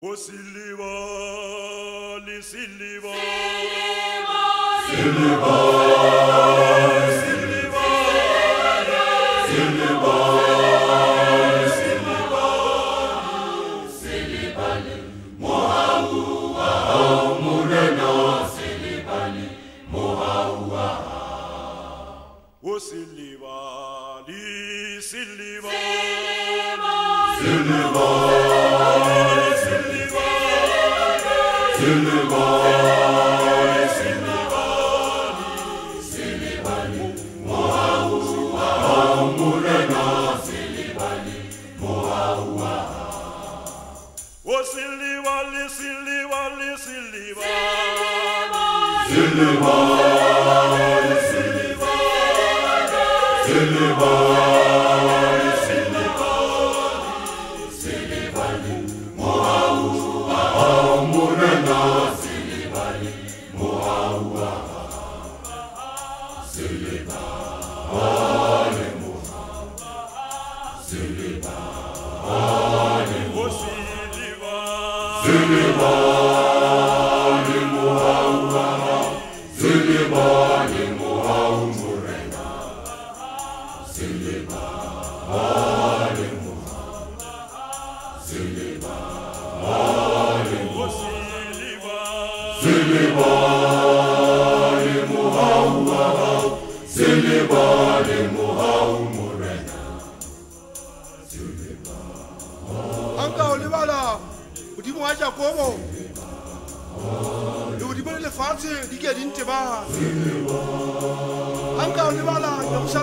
O siliva, li siliva. O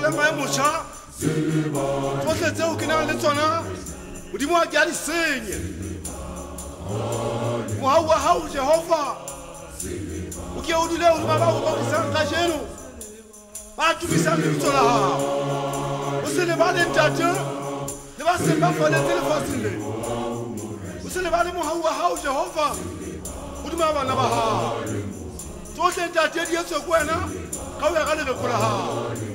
jerusalema e motšha tsotlhe tseo ke nang le tsona godimo wa ke a di senye mogau wa gago jehova o ke o dule godimo ba go bakisang ka jeno ba tumisang lebitso la gago o se lebale ntate le ba seng ba faletse lefatsheng le o se lebale mogau wa gago jehova godimo ya bana ba gago tsotlhe ntate di etswe ko wena ka o ya ka lereko la gago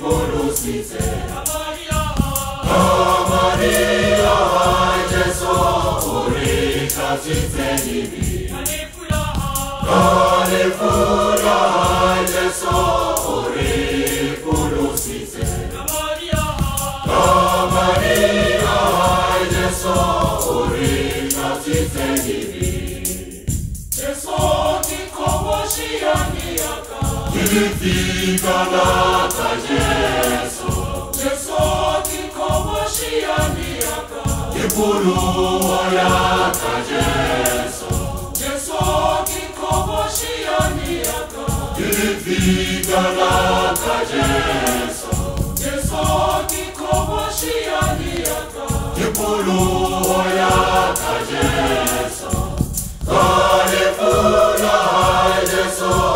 folosite. O Maria, haide să o ricați-te nimic. Aleluia! Aleluia! Justifica nata Jesu Jesu kikomoshia miaka Kipurua yaka Jesu Jesu kikomoshia miaka Justifica nata Jesu Jesu kikomoshia miaka Kipurua yaka Jesu Kale furaha Jesu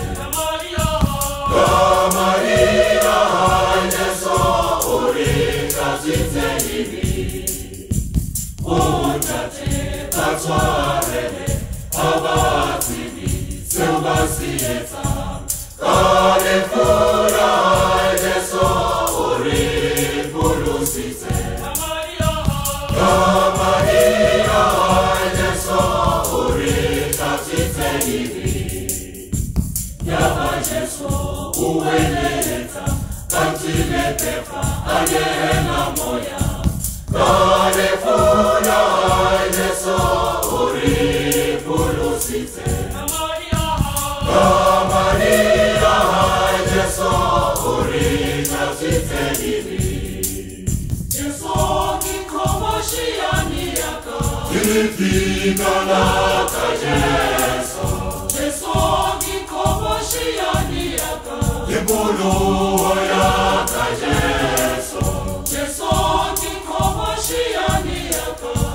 Ibolo ya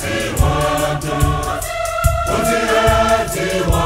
kikomoshi Kapuluwa,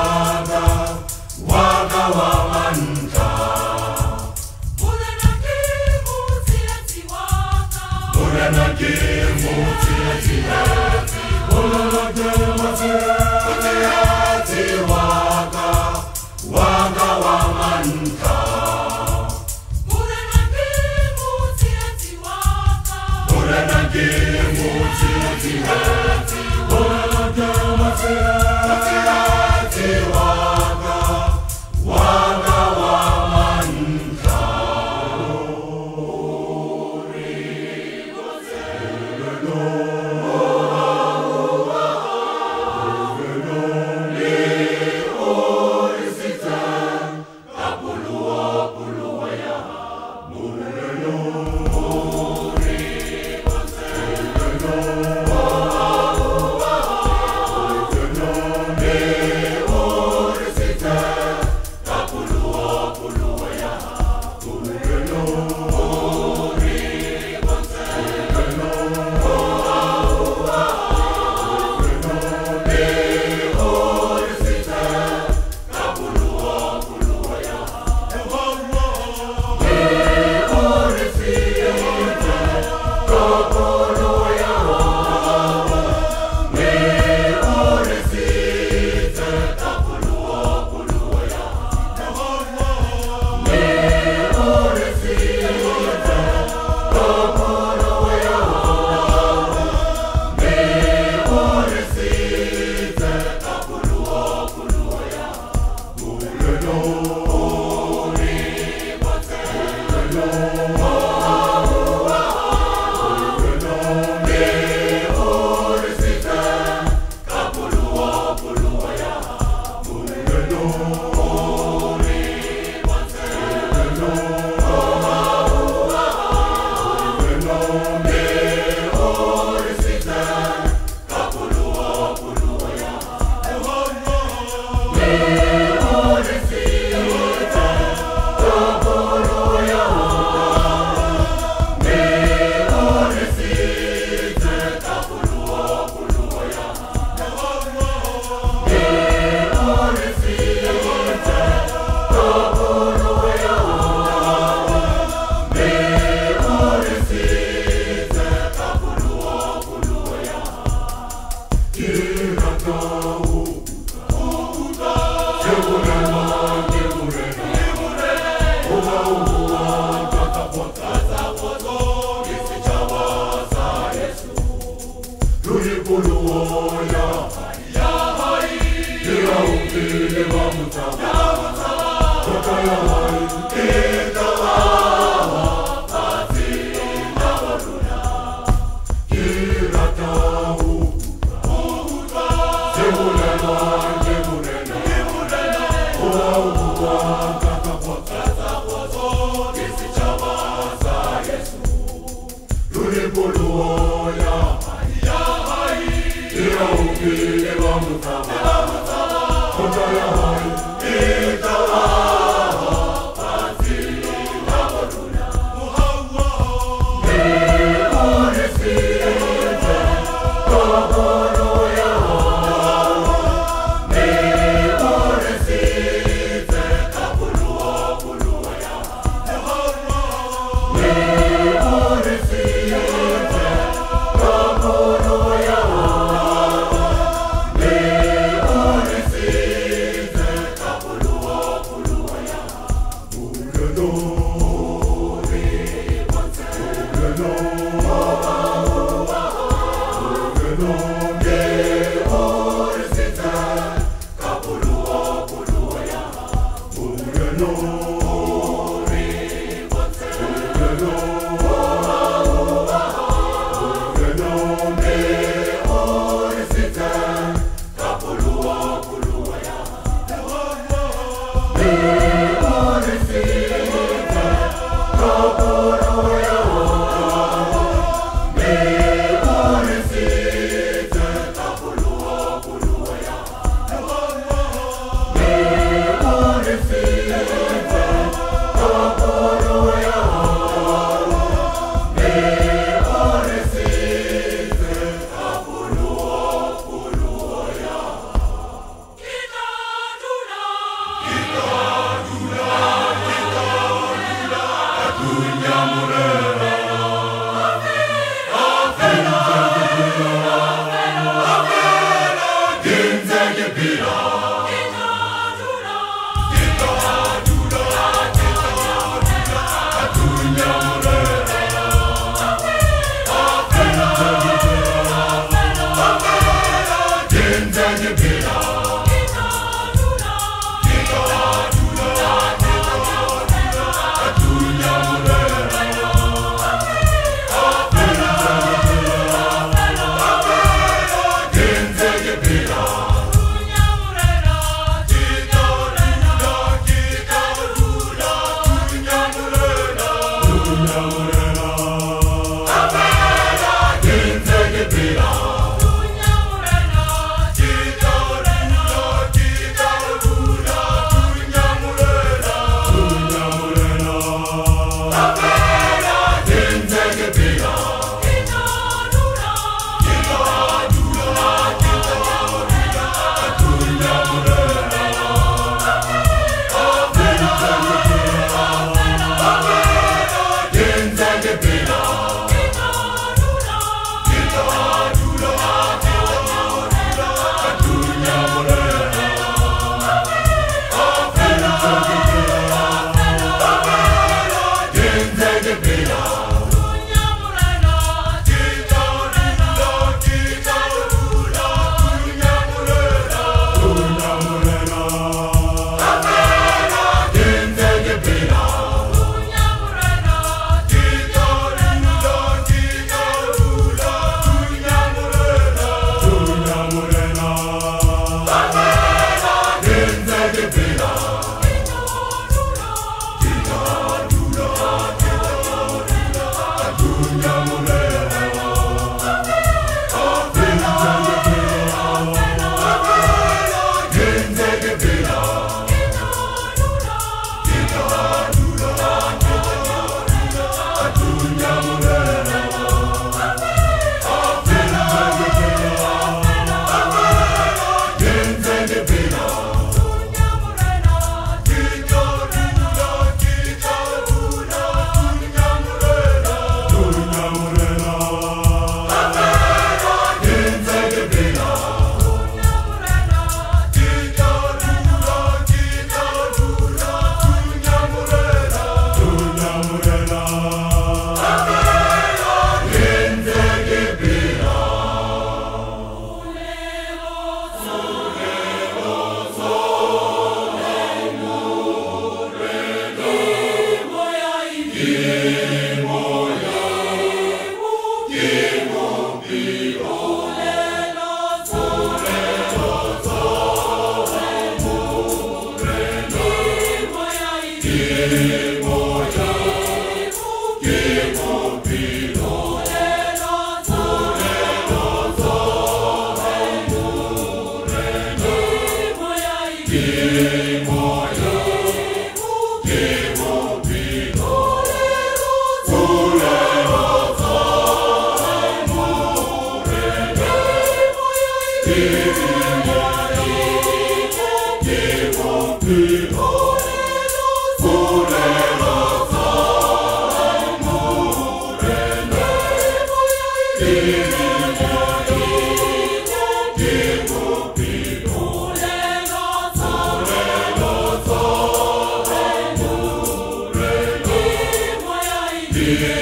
Yeah.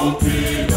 rompe.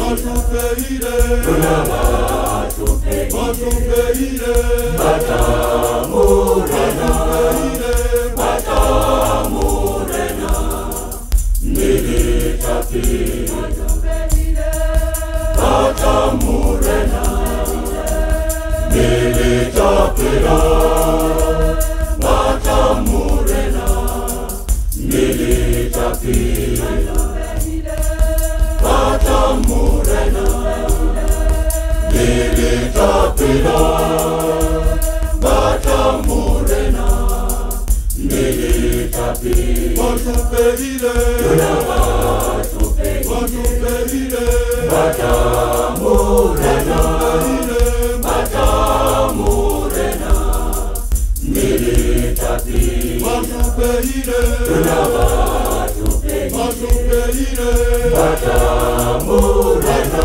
Watupeile Tuna watupeile Batamurena Batamurena Nilitapile Batamurena Nilitapile apela batamurena militapi watupeile watupeile batamurena batamurena militapi watupeile watupeile batamurena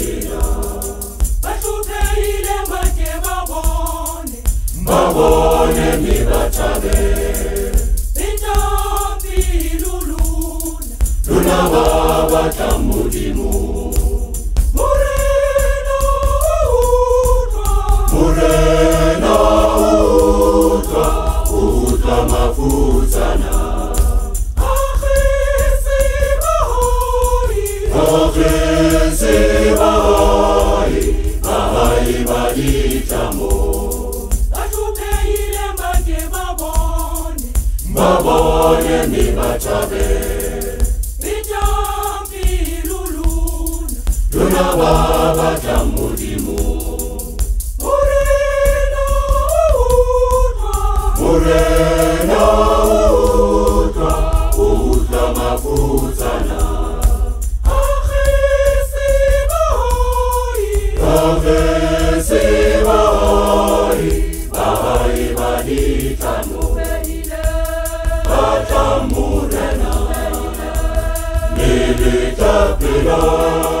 batabe babone mibachabe bitambi luluna. Luna babata mulimu murena utwa murena utwa utwa mafutsana Ave se vai, vai vai tanto. Nilitapila Batamurena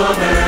Usali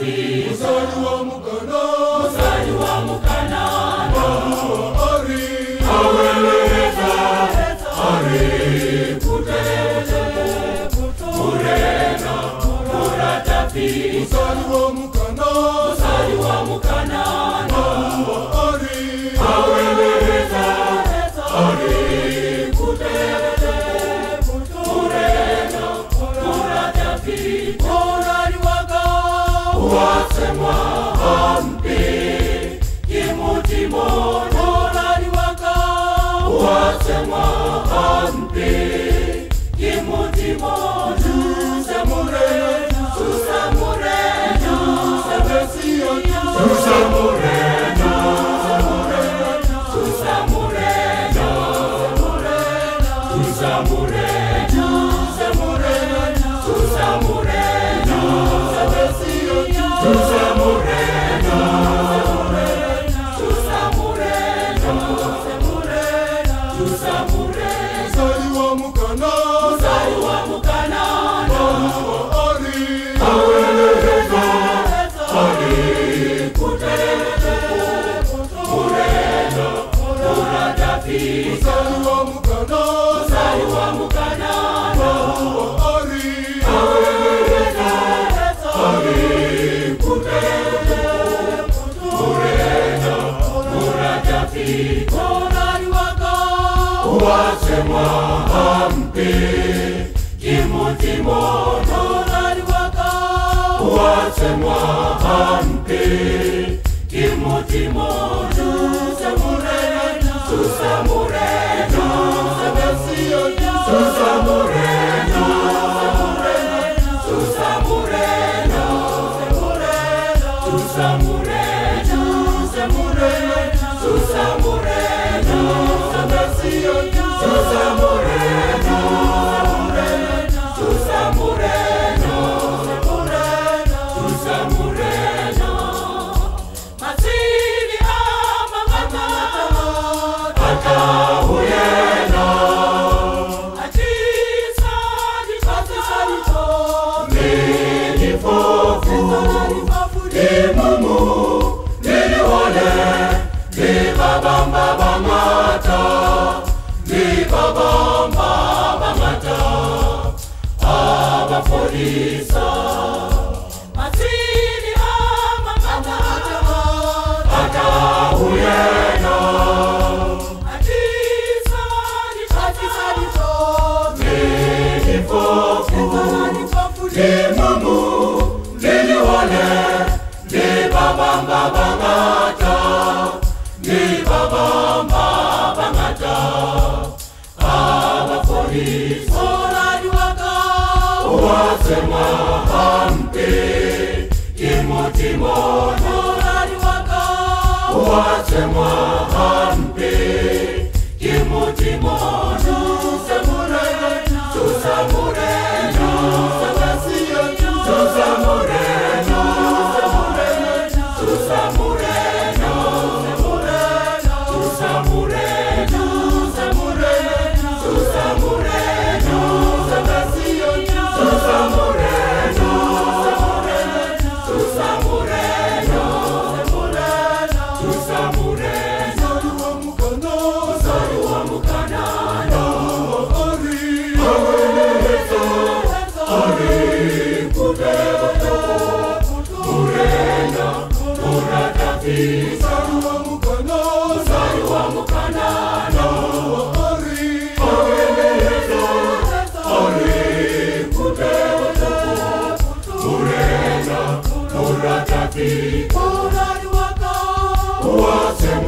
wa Ua te mua hampi Ki muti mō nō nari waka. Ua te mua hampi pasión, sus amores. Jesus. Watch hampi Timotimo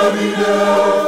Domino.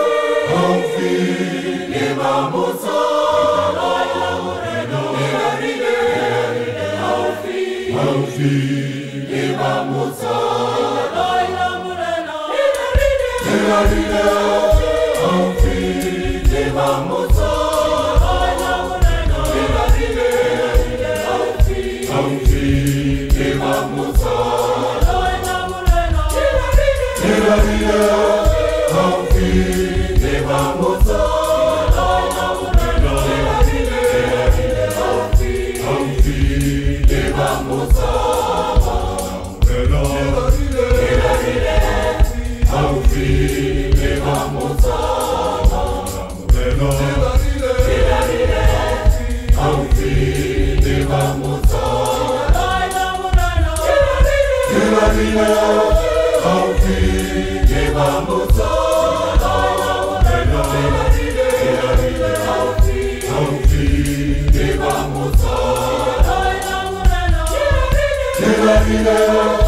Morena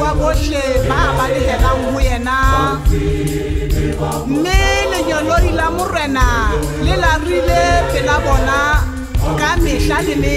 wa bohle ba balehelang ho yena. Mme lenyoloi la morena le larile pela bona ka le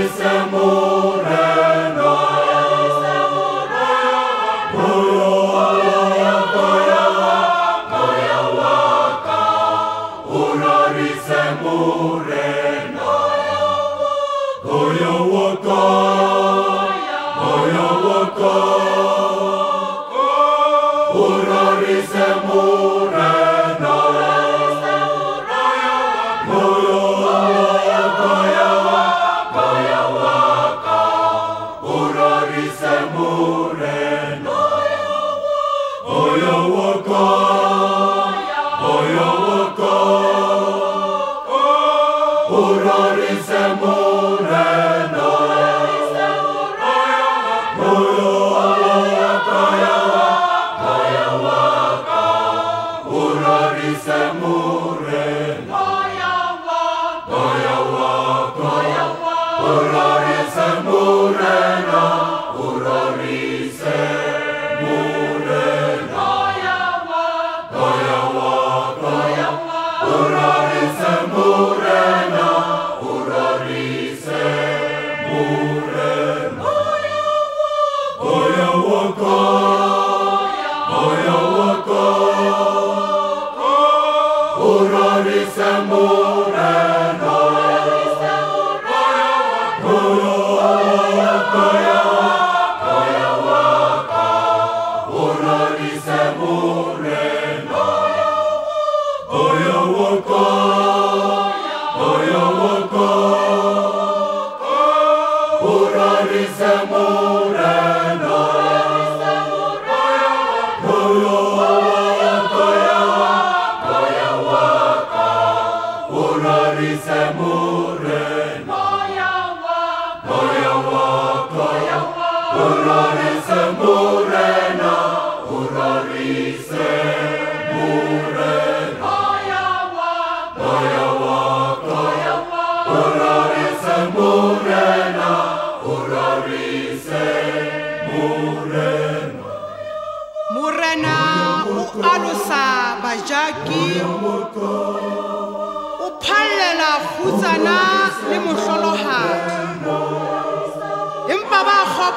waka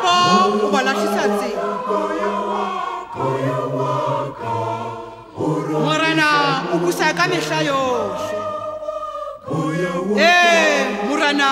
ba kgopo o ba lahlisa tsela morena o busa ka mehla yohle ee morena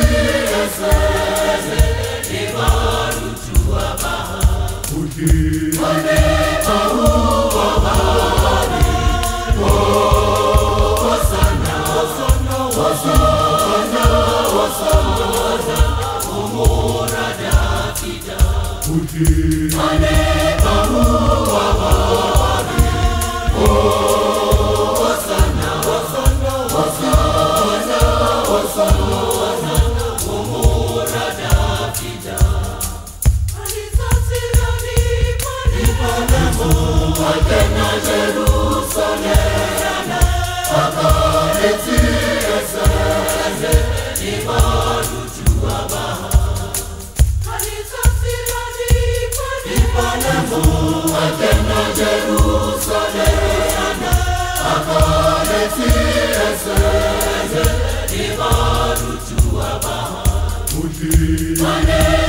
you.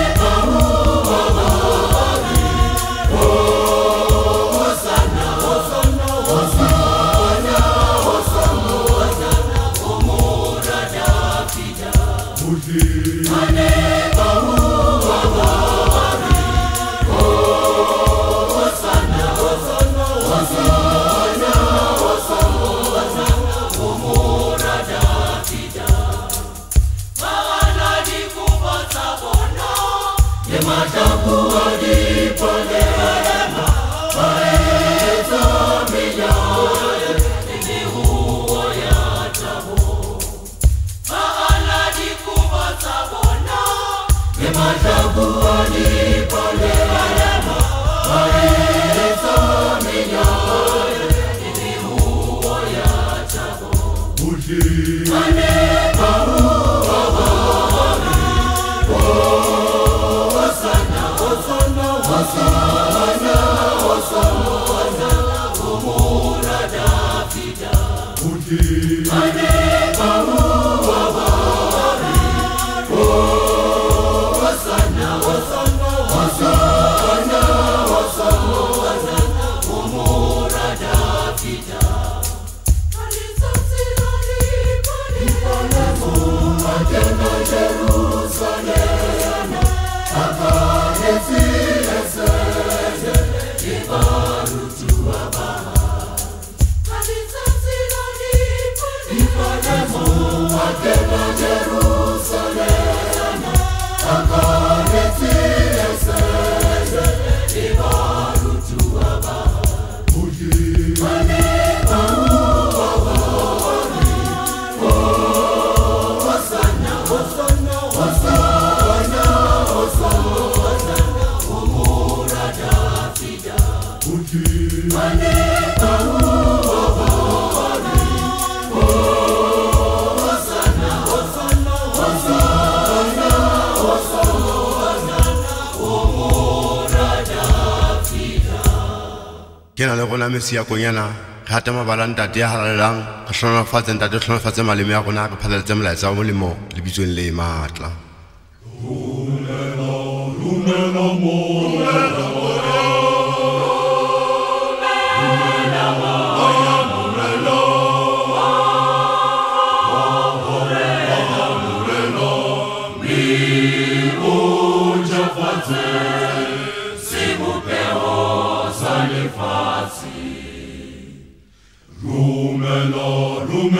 Barcelona. Ke na le gona mesiakonyana re ata mabala ntate ya halalelang re hlonofatse ntate hlonofatse maleme ya rona molaetsa wa molemo le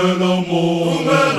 maatla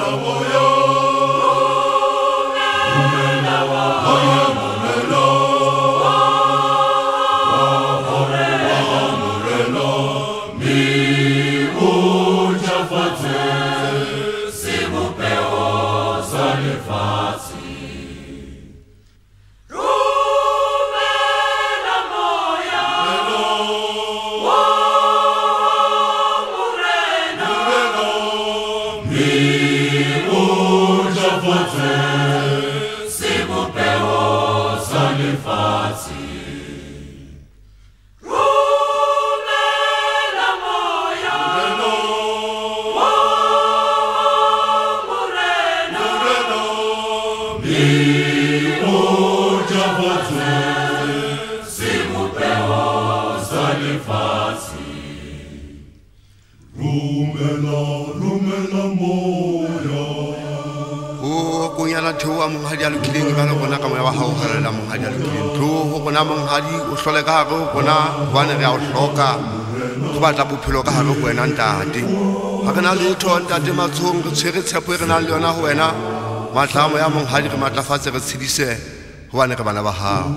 o konyala theo a monghadi a lokileng ba le gona ka moya wa gago galela monghadi a lokileng theo go gona monghadi o tlhole ka gare go gona gobane re a o tlhoka go batla bophelo ka gare go wena ntate. Ga re na letho ntate matshong re tshwere tshepo e re nang le yona go wena. Matlamo ya monghadi re matlafatse re tshedise gobane re bana ba gago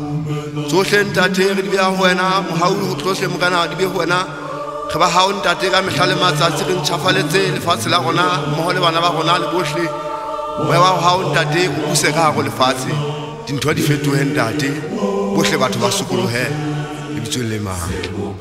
tsotlhe ntate re di beya go wena. Mogaudi go tlotlhe mokana di be go wena re ba gao ntate ka metlha le matsatsi re ntšhafaletse lefatshe la rona mmogo le bana ba rona le botlhe moya wa gao ntate o buse ka gago lefatshe. Dintho di fetoge ntate. Botlhe batho ba sokologe lebitsong le maatla